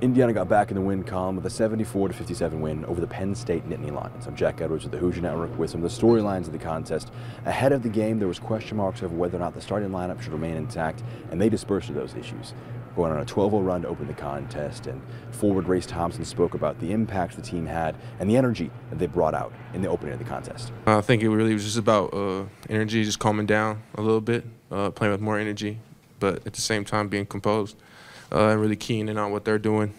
Indiana got back in the win column with a 74 to 57 win over the Penn State Nittany Lions. I'm Jack Edwards with the Hoosier Network with some of the storylines of the contest. Ahead of the game, there was question marks over whether or not the starting lineup should remain intact, and they dispersed those issues. Going on a 12-0 run to open the contest, and forward Race Thompson spoke about the impact the team had and the energy that they brought out in the opening of the contest. I think it really was just about uh, energy, just calming down a little bit, uh, playing with more energy, but at the same time being composed and really keying in on what they're doing.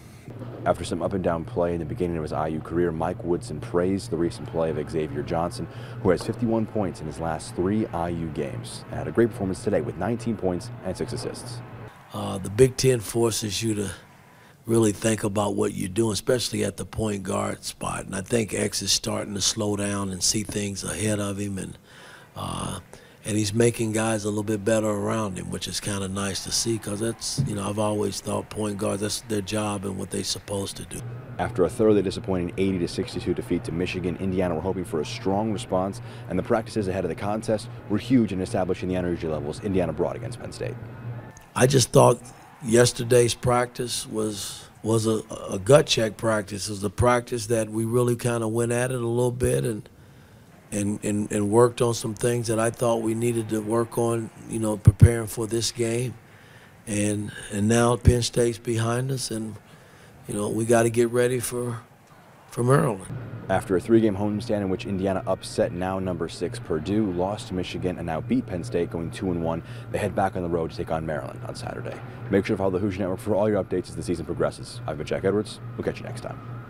After some up and down play in the beginning of his IU career, Mike Woodson praised the recent play of Xavier Johnson, who has 51 points in his last three IU games and had a great performance today with 19 points and six assists. Uh, the Big Ten forces you to really think about what you're doing, especially at the point guard spot. And I think X is starting to slow down and see things ahead of him, and uh, and he's making guys a little bit better around him, which is kind of nice to see because that's you know I've always thought point guards that's their job and what they're supposed to do. After a thoroughly disappointing 80 to 62 defeat to Michigan, Indiana were hoping for a strong response, and the practices ahead of the contest were huge in establishing the energy levels Indiana brought against Penn State. I just thought yesterday's practice was was a, a gut check practice. It was a practice that we really kind of went at it a little bit and and, and, and worked on some things that I thought we needed to work on, you know, preparing for this game. And and now Penn State's behind us, and you know we got to get ready for for Maryland. After a three-game homestand in which Indiana upset now number six Purdue, lost to Michigan, and now beat Penn State, going two and one, they head back on the road to take on Maryland on Saturday. Make sure to follow the Hoosier Network for all your updates as the season progresses. I've been Jack Edwards. We'll catch you next time.